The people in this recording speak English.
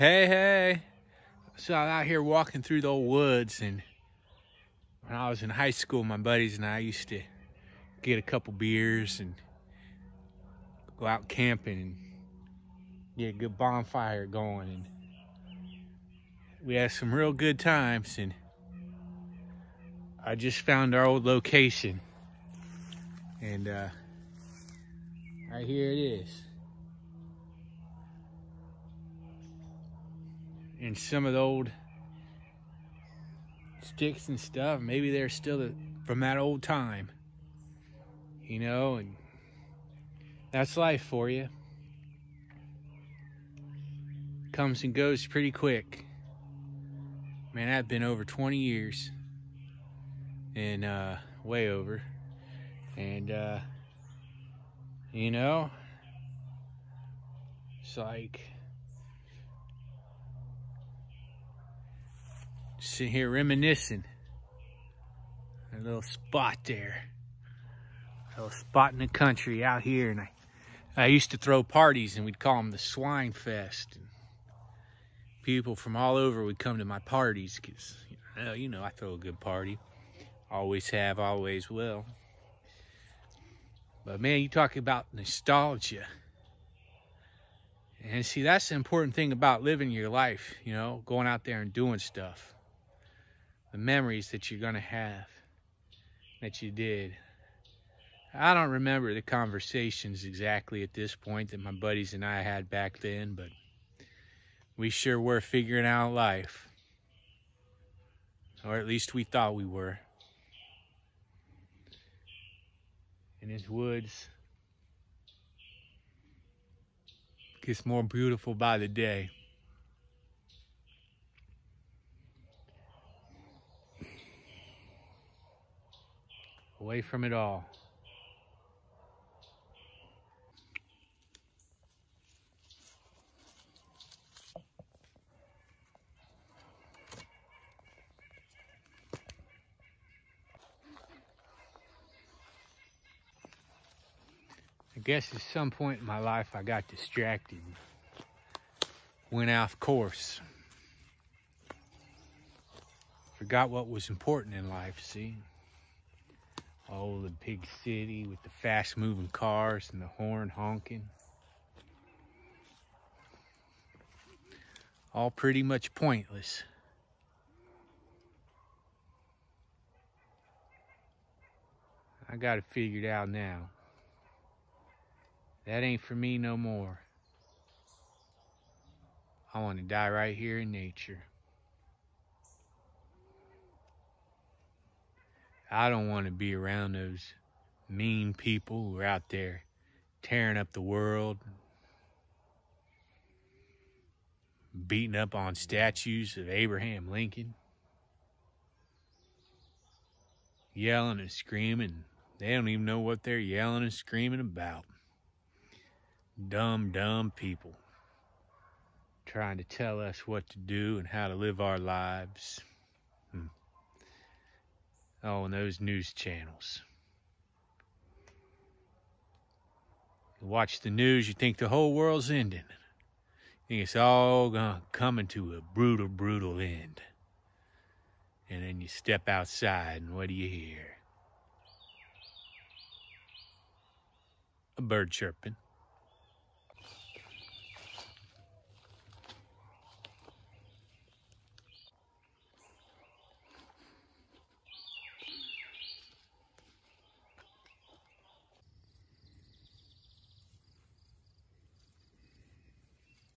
Hey, hey. So I'm out here walking through the old woods and when I was in high school, my buddies and I used to get a couple beers and go out camping and get a good bonfire going and we had some real good times and I just found our old location and uh, right here it is. And some of the old sticks and stuff, maybe they're still from that old time, you know, and that's life for you. Comes and goes pretty quick. Man, I've been over 20 years and uh, way over. And, uh, you know, it's like sitting here reminiscing. A little spot there. A little spot in the country out here. And I, I used to throw parties and we'd call them the Swine Fest. And people from all over would come to my parties because, you know, you know, I throw a good party. Always have, always will. But man, you talk about nostalgia. And see, that's the important thing about living your life, you know, going out there and doing stuff. The memories that you're going to have that you did. I don't remember the conversations exactly at this point that my buddies and I had back then, but we sure were figuring out life. Or at least we thought we were. in his woods gets more beautiful by the day. Away from it all. I guess at some point in my life I got distracted, went off course. Forgot what was important in life, see? Oh, the big city with the fast moving cars and the horn honking. All pretty much pointless. I got it figured out now. That ain't for me no more. I want to die right here in nature. I don't want to be around those mean people who are out there tearing up the world, beating up on statues of Abraham Lincoln, yelling and screaming. They don't even know what they're yelling and screaming about dumb, dumb people trying to tell us what to do and how to live our lives. Oh, and those news channels. You watch the news, you think the whole world's ending. You think it's all gonna coming to a brutal, brutal end. And then you step outside, and what do you hear? A bird chirping.